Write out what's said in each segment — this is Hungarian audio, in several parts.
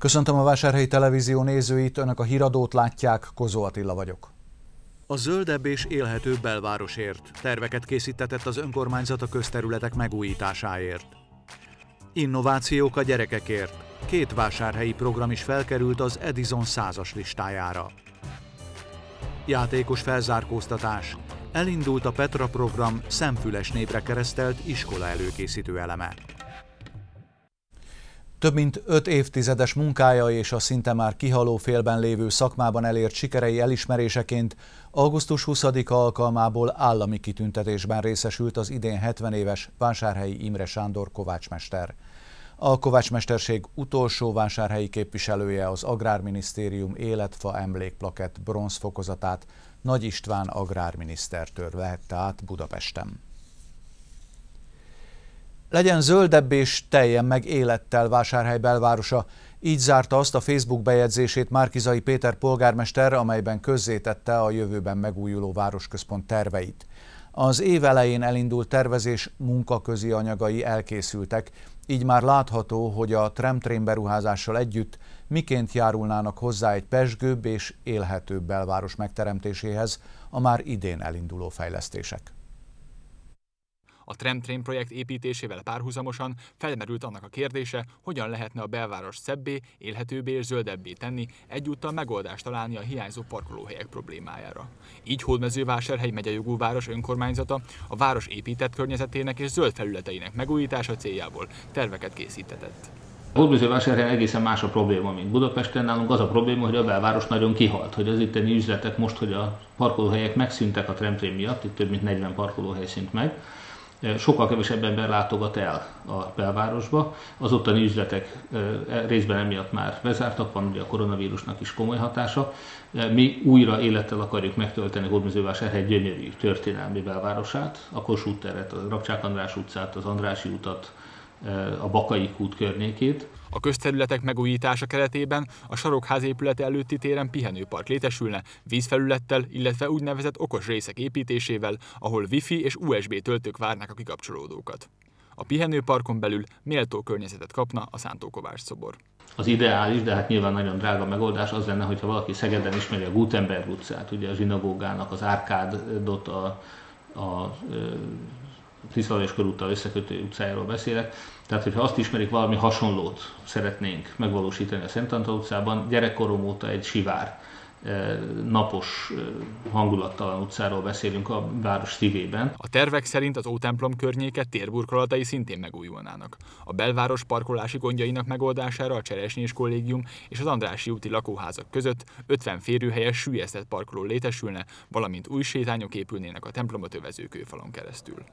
Köszöntöm a Vásárhelyi Televízió nézőit, Önök a híradót látják, Kozó Attila vagyok. A zöldebb és élhetőbb belvárosért terveket készítetett az önkormányzat a közterületek megújításáért. Innovációk a gyerekekért. Két vásárhelyi program is felkerült az Edison százas listájára. Játékos felzárkóztatás. Elindult a Petra program szemfüles népre keresztelt iskola előkészítő eleme. Több mint öt évtizedes munkája és a szinte már kihaló félben lévő szakmában elért sikerei elismeréseként augusztus 20-a alkalmából állami kitüntetésben részesült az idén 70 éves Vásárhelyi Imre Sándor kovácsmester. A kovácsmesterség utolsó vásárhelyi képviselője az Agrárminisztérium életfa emlékplakett bronzfokozatát Nagy István agrárminisztertől vehette át Budapesten. Legyen zöldebb és teljen meg élettel Vásárhely belvárosa. Így zárta azt a Facebook bejegyzését Márkizai Péter polgármester, amelyben közzétette a jövőben megújuló városközpont terveit. Az év elején elindult tervezés munkaközi anyagai elkészültek, így már látható, hogy a Tremtrén beruházással együtt miként járulnának hozzá egy pesgőbb és élhetőbb belváros megteremtéséhez a már idén elinduló fejlesztések. A Tramtrain projekt építésével párhuzamosan felmerült annak a kérdése, hogyan lehetne a belváros szebbé, élhetőbbé és zöldebbé tenni, egyúttal megoldást találni a hiányzó parkolóhelyek problémájára. Így Hódmezővásárhely megyejogú város önkormányzata a város épített környezetének és zöld felületeinek megújítása céljából terveket készítetett. Hódmezővásárhelyen egészen más a probléma, mint Budapesten. Nálunk az a probléma, hogy a belváros nagyon kihalt, hogy az itteni üzletek most, hogy a parkolóhelyek megszűntek a tramtrén miatt, itt több mint 40 parkolóhely szint meg, sokkal kevesebb ember látogat el a belvárosba. Az ottani üzletek e, részben emiatt már bezártak, van ugye a koronavírusnak is komoly hatása. Mi újra élettel akarjuk megtölteni Hódmezővásárhely gyönyörű történelmi belvárosát, a Kossuth teret, a Rabcsák András utcát, az Andrási utat, a Bakai út környékét. A közterületek megújítása keretében a Sarokház épülete előtti téren pihenőpark létesülne, vízfelülettel, illetve úgynevezett okos részek építésével, ahol wifi és USB töltők várnák a kikapcsolódókat. A pihenőparkon belül méltó környezetet kapna a Szántó Kovács szobor. Az ideális, de hát nyilván nagyon drága megoldás az lenne, hogyha valaki Szegeden ismeri a Gutenberg utcát, ugye a zsinagógának az árkádot, a, a, a Tiszalai és körúttal összekötő utcájáról beszélek. Tehát, hogyha azt ismerik, valami hasonlót szeretnénk megvalósítani a Szent Antal utcában, gyerekkorom óta egy sivár, eh, napos, eh, hangulattalan utcáról beszélünk a város szívében. A tervek szerint az Ótemplom környéke térburkolatai szintén megújulnának. A belváros parkolási gondjainak megoldására a Cseresnyés kollégium és az Andrási úti lakóházak között 50 férőhelyes sűjesztett parkoló létesülne, valamint új sétányok épülnének a templomot övező kőfalon keresztül.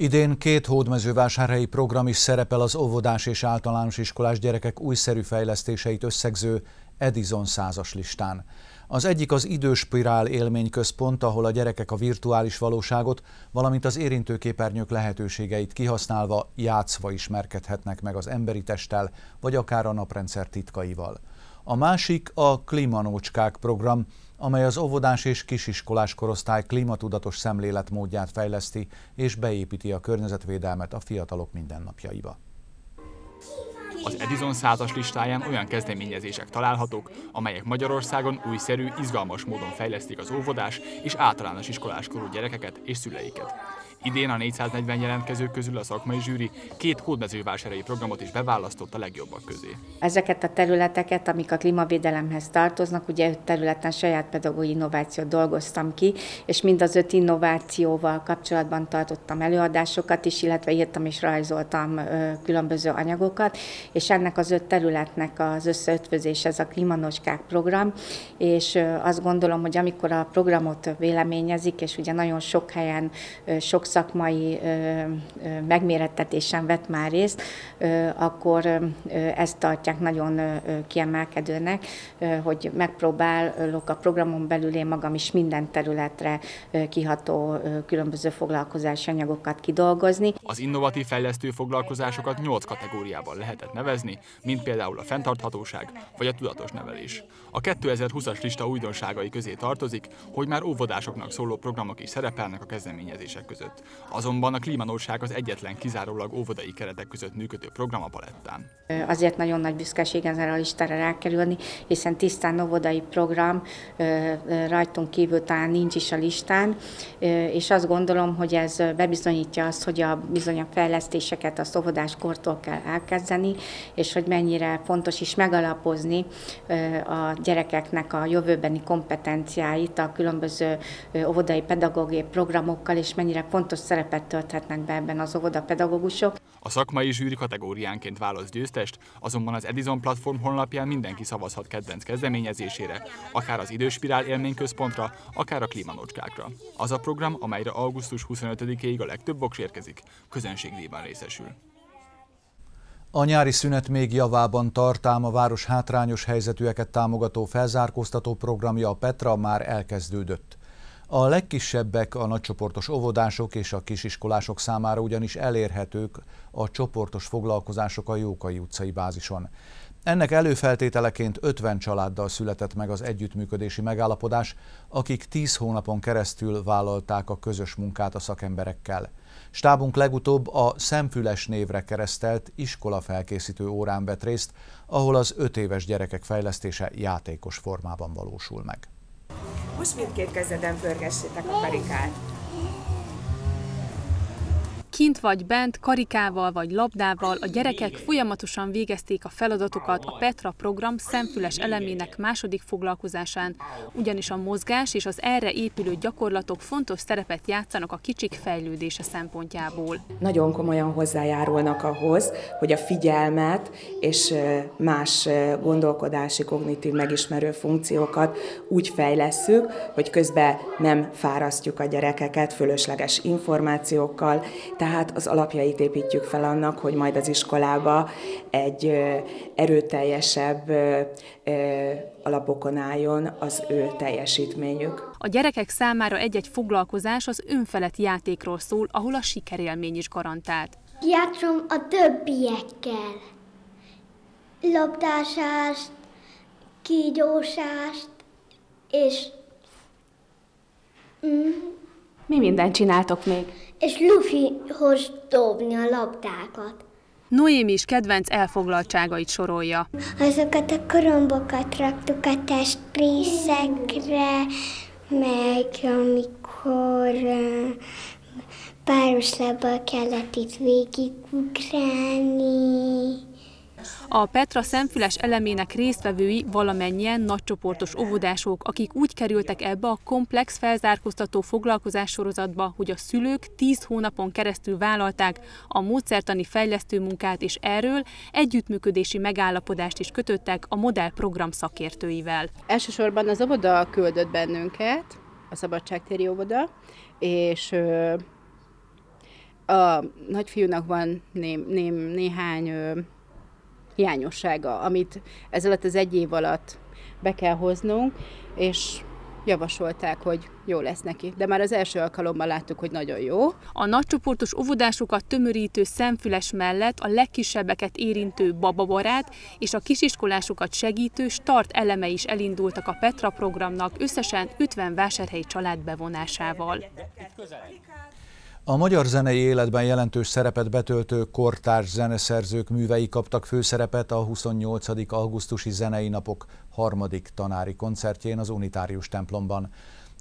Idén két hódmezővásárhelyi program is szerepel az óvodás és általános iskolás gyerekek újszerű fejlesztéseit összegző Edison százas listán. Az egyik az időspirál élményközpont, ahol a gyerekek a virtuális valóságot, valamint az érintőképernyők lehetőségeit kihasználva játszva ismerkedhetnek meg az emberi testtel, vagy akár a naprendszer titkaival. A másik a Klimanócskák program, amely az óvodás és kisiskolás korosztály klímatudatos szemléletmódját fejleszti és beépíti a környezetvédelmet a fiatalok mindennapjaiba. Az Edison százas listáján olyan kezdeményezések találhatók, amelyek Magyarországon újszerű, izgalmas módon fejlesztik az óvodás és általános iskoláskorú gyerekeket és szüleiket. Idén a 440 jelentkező közül a szakmai zsűri két hódmezővásárhelyi programot is beválasztott a legjobbak közé. Ezeket a területeket, amik a klímavédelemhez tartoznak, ugye öt területen saját pedagógiai innovációt dolgoztam ki, és mind az öt innovációval kapcsolatban tartottam előadásokat is, illetve írtam és rajzoltam különböző anyagokat, és ennek az öt területnek az összeötvözés ez a Klímanoskák program, és azt gondolom, hogy amikor a programot véleményezik, és ugye nagyon sok helyen sok szakmai megmérettetésen vett már részt, akkor ezt tartják nagyon kiemelkedőnek, hogy megpróbálok a programon belül én magam is minden területre kiható különböző foglalkozási anyagokat kidolgozni. Az innovatív fejlesztő foglalkozásokat nyolc kategóriában lehetett nevezni, mint például a fenntarthatóság vagy a tudatos nevelés. A 2020-as lista újdonságai közé tartozik, hogy már óvodásoknak szóló programok is szerepelnek a kezdeményezések között. Azonban a klímanóság az egyetlen kizárólag óvodai keretek között működő program a palettán. Azért nagyon nagy büszkeség ezzel a listára rákerülni, hiszen tisztán óvodai program rajtunk kívül talán nincs is a listán, és azt gondolom, hogy ez bebizonyítja azt, hogy a bizony a fejlesztéseket a óvodás kortól kell elkezdeni, és hogy mennyire fontos is megalapozni a gyerekeknek a jövőbeni kompetenciáit a különböző óvodai pedagógiai programokkal, és mennyire fontos szerepet tölthetnek be ebben az óvodapedagógusok. A szakmai zsűri kategóriánként választ győztest, azonban az Edison platform honlapján mindenki szavazhat kedvenc kezdeményezésére, akár az időspirál élményközpontra, akár a klímanócskákra. Az a program, amelyre augusztus 25-ig a legtöbb boks érkezik, közönségdíjban részesül. A nyári szünet még javában tart, ám a város hátrányos helyzetűeket támogató felzárkóztató programja a Petra már elkezdődött. A legkisebbek a nagycsoportos óvodások és a kisiskolások számára ugyanis elérhetők a csoportos foglalkozások a Jókai utcai bázison. Ennek előfeltételeként 50 családdal született meg az együttműködési megállapodás, akik 10 hónapon keresztül vállalták a közös munkát a szakemberekkel. Stábunk legutóbb a szemfüles névre keresztelt iskola felkészítő órán vett részt, ahol az 5 éves gyerekek fejlesztése játékos formában valósul meg. Most mindkét kezeden pörgessétek a karikát. Kint vagy bent, karikával vagy labdával a gyerekek folyamatosan végezték a feladatokat a Petra program szemfüles elemének második foglalkozásán, ugyanis a mozgás és az erre épülő gyakorlatok fontos szerepet játszanak a kicsik fejlődése szempontjából. Nagyon komolyan hozzájárulnak ahhoz, hogy a figyelmet és más gondolkodási, kognitív megismerő funkciókat úgy fejlesszük, hogy közben nem fárasztjuk a gyerekeket fölösleges információkkal, tehát az alapjait építjük fel annak, hogy majd az iskolába egy erőteljesebb alapokon álljon az ő teljesítményük. A gyerekek számára egy-egy foglalkozás az önfelett játékról szól, ahol a sikerélmény is garantált. Játszom a többiekkel. Labdásást, kígyósást, és... Mm. Mi mindent csináltok még? És Luffyhoz dobni a labdákat. Noémi is kedvenc elfoglaltságait sorolja. Azokat a korombokat raktuk a testrészekre, meg amikor páros lábbal kellett itt végigugrálni. A Petra szemfüles elemének résztvevői valamennyien nagycsoportos óvodások, akik úgy kerültek ebbe a komplex felzárkóztató foglalkozás sorozatba, hogy a szülők 10 hónapon keresztül vállalták a módszertani fejlesztő munkát, és erről együttműködési megállapodást is kötöttek a modellprogram szakértőivel. Elsősorban az óvoda küldött bennünket, a Szabadságtéri óvoda, és a nagyfiúnak van né, né, néhány hiányossága, amit ez alatt az egy év alatt be kell hoznunk, és javasolták, hogy jó lesz neki. De már az első alkalommal láttuk, hogy nagyon jó. A nagycsoportos óvodásokat tömörítő szemfüles mellett a legkisebbeket érintő bababarát és a kisiskolásokat segítő start eleme is elindultak a Petra programnak összesen 50 vásárhelyi család bevonásával. A magyar zenei életben jelentős szerepet betöltő kortárs zeneszerzők művei kaptak főszerepet a 28. augusztusi zenei napok harmadik tanári koncertjén az Unitárius templomban.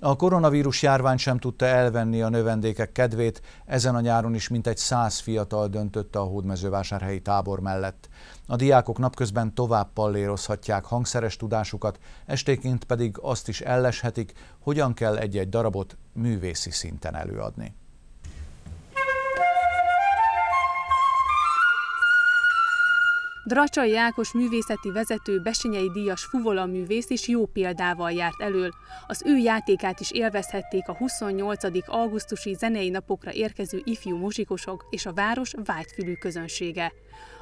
A koronavírus járvány sem tudta elvenni a növendékek kedvét, ezen a nyáron is mintegy száz fiatal döntötte a hódmezővásárhelyi tábor mellett. A diákok napközben tovább pallérozhatják hangszeres tudásukat, estéként pedig azt is elleshetik, hogyan kell egy-egy darabot művészi szinten előadni. Dracsai Ákos művészeti vezető, Besenyei díjas fuvola művész is jó példával járt elől. Az ő játékát is élvezhették a 28. augusztusi zenei napokra érkező ifjú muzsikusok és a város vágyfülű közönsége.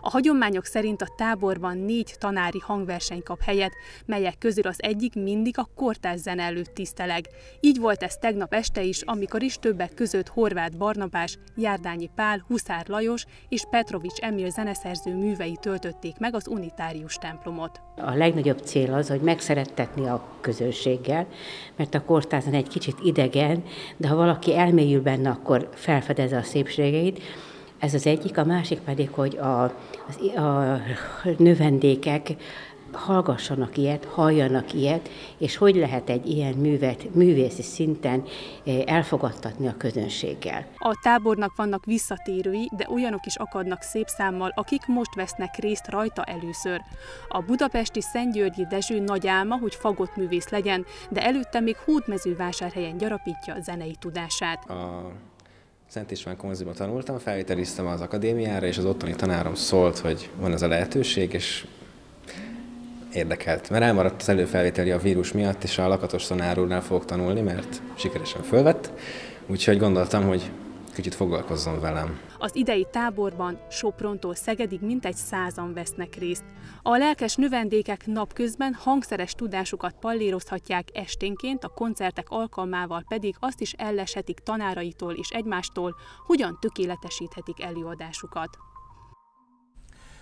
A hagyományok szerint a táborban négy tanári hangverseny kap helyet, melyek közül az egyik mindig a kortás zene előtt tiszteleg. Így volt ez tegnap este is, amikor is többek között Horváth Barnabás, Járdányi Pál, Huszár Lajos és Petrovics Emil zeneszerző művei töltött kötötték meg az unitárius templomot. A legnagyobb cél az, hogy megszerettetni a közönséggel, mert a kortázan egy kicsit idegen, de ha valaki elmélyül benne, akkor felfedezze a szépségeit. Ez az egyik, a másik pedig, hogy a, a növendékek hallgassanak ilyet, halljanak ilyet, és hogy lehet egy ilyen művet művészi szinten eh, elfogadtatni a közönséggel. A tábornak vannak visszatérői, de olyanok is akadnak szép számmal, akik most vesznek részt rajta először. A budapesti Szentgyörgyi Dezső nagy álma, hogy fagott művész legyen, de előtte még Hódmezővásárhelyen gyarapítja a zenei tudását. A Szent István Konziba tanultam, felvételiztem az akadémiára, és az ottani tanárom szólt, hogy van ez a lehetőség, és érdekelt. Mert elmaradt az előfelvételi a vírus miatt, és a lakatos tanárúrnál fogok tanulni, mert sikeresen fölvett. Úgyhogy gondoltam, hogy kicsit foglalkozzon velem. Az idei táborban Soprontól Szegedig mintegy százan vesznek részt. A lelkes növendékek napközben hangszeres tudásukat pallérozhatják esténként, a koncertek alkalmával pedig azt is elleshetik tanáraitól és egymástól, hogyan tökéletesíthetik előadásukat.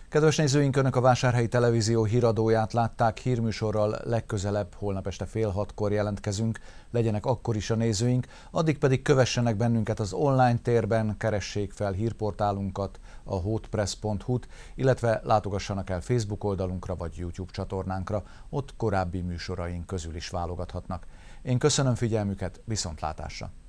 Kedves nézőink, Önök a Vásárhelyi Televízió híradóját látták, hírműsorral legközelebb holnap este fél hatkor jelentkezünk, legyenek akkor is a nézőink, addig pedig kövessenek bennünket az online térben, keressék fel hírportálunkat, a hotpress.hu-t, illetve látogassanak el Facebook oldalunkra vagy YouTube csatornánkra, ott korábbi műsoraink közül is válogathatnak. Én köszönöm figyelmüket, viszontlátásra!